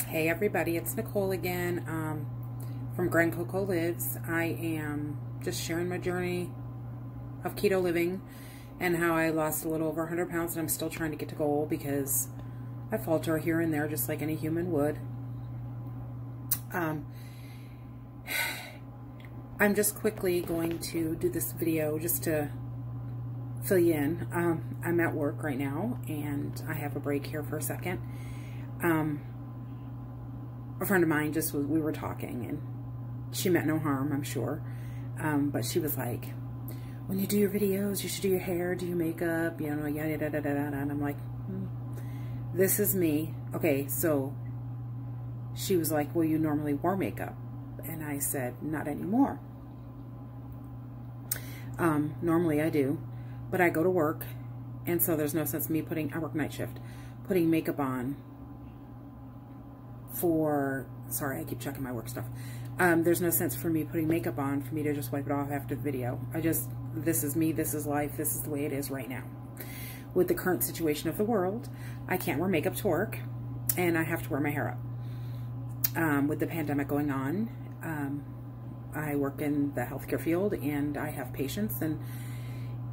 Hey everybody, it's Nicole again um, from Grand Coco Lives. I am just sharing my journey of keto living and how I lost a little over 100 pounds and I'm still trying to get to goal because I falter here and there just like any human would. Um, I'm just quickly going to do this video just to fill you in. Um, I'm at work right now and I have a break here for a second. Um, a friend of mine just was, we were talking and she meant no harm, I'm sure. Um, but she was like, when you do your videos, you should do your hair, do your makeup, you know, yada, yada, yada, yada. And I'm like, hmm, this is me. Okay, so she was like, well, you normally wear makeup. And I said, not anymore. Um, normally I do, but I go to work, and so there's no sense me putting, I work night shift, putting makeup on for, sorry, I keep checking my work stuff. Um, there's no sense for me putting makeup on for me to just wipe it off after the video. I just, this is me, this is life, this is the way it is right now. With the current situation of the world, I can't wear makeup to work, and I have to wear my hair up. Um, with the pandemic going on, um, I work in the healthcare field, and I have patients, and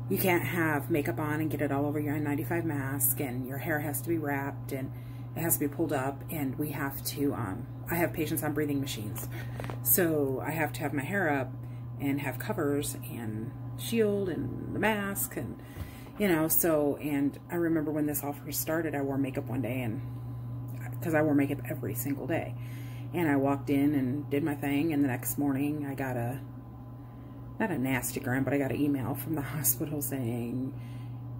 you can't have makeup on and get it all over your N95 mask, and your hair has to be wrapped, and it has to be pulled up and we have to, um, I have patients on breathing machines. So I have to have my hair up and have covers and shield and the mask and, you know, so, and I remember when this all first started, I wore makeup one day and, because I wore makeup every single day. And I walked in and did my thing and the next morning I got a, not a nasty gram, but I got an email from the hospital saying,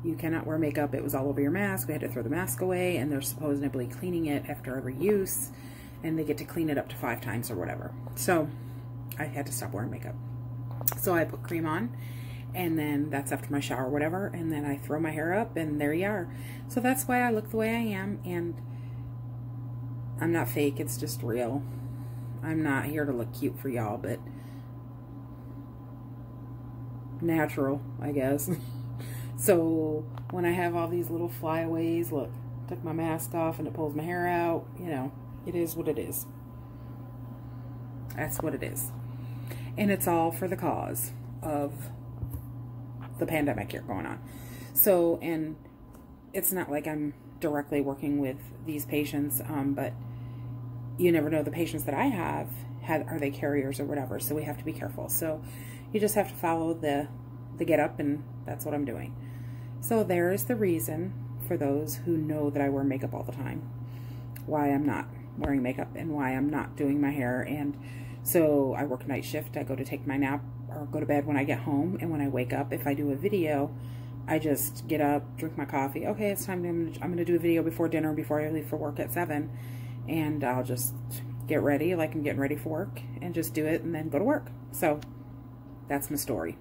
you cannot wear makeup. It was all over your mask. We had to throw the mask away, and they're supposedly cleaning it after every use, and they get to clean it up to five times or whatever. So I had to stop wearing makeup. So I put cream on, and then that's after my shower whatever, and then I throw my hair up, and there you are. So that's why I look the way I am, and I'm not fake. It's just real. I'm not here to look cute for y'all, but natural, I guess. So when I have all these little flyaways, look, took my mask off and it pulls my hair out, you know, it is what it is. That's what it is. And it's all for the cause of the pandemic here going on. So, and it's not like I'm directly working with these patients, um, but you never know the patients that I have, have, are they carriers or whatever, so we have to be careful. So you just have to follow the, the get up and that's what I'm doing. So there is the reason for those who know that I wear makeup all the time, why I'm not wearing makeup and why I'm not doing my hair. And so I work night shift. I go to take my nap or go to bed when I get home. And when I wake up, if I do a video, I just get up, drink my coffee. Okay, it's time. To, I'm going to do a video before dinner, before I leave for work at 7. And I'll just get ready like I'm getting ready for work and just do it and then go to work. So that's my story.